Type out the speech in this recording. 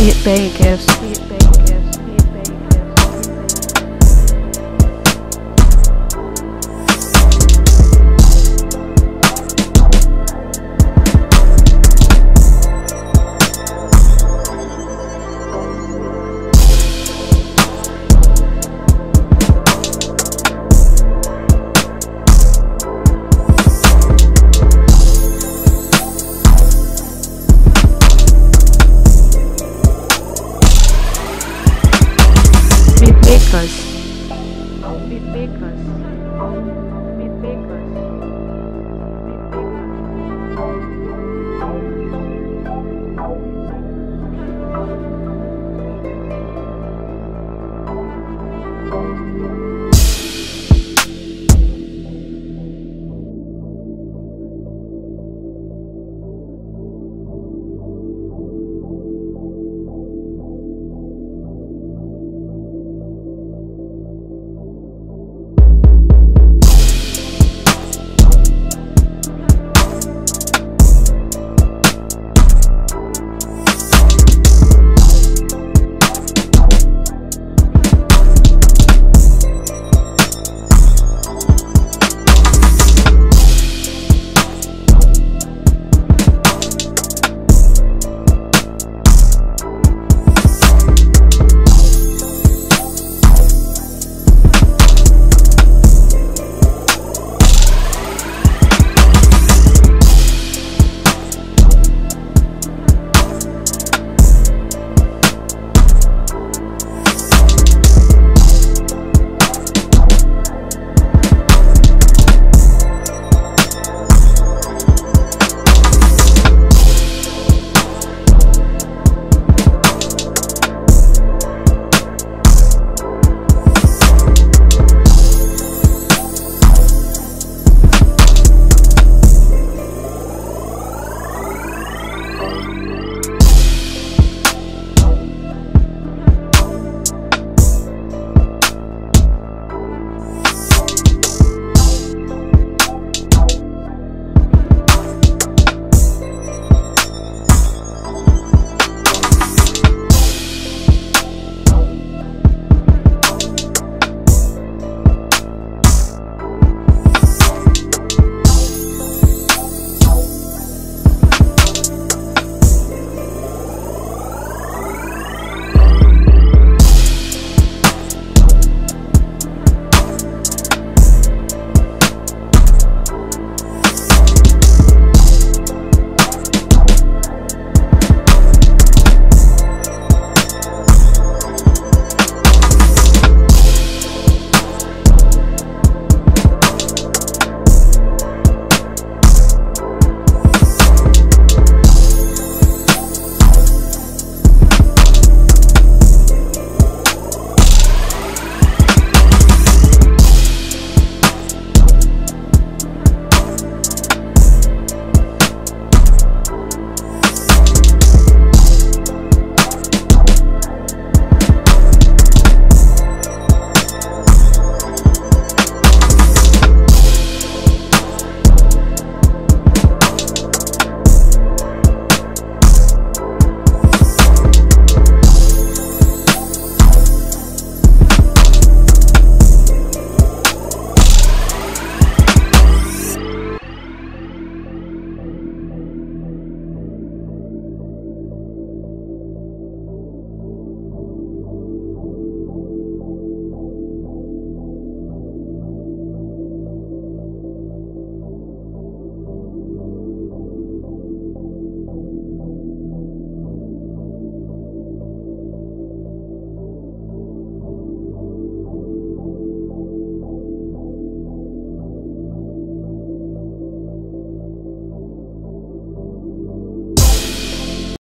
Beatbakers. Beatbakers. Beatmakers. Beatmakers. Beatmakers.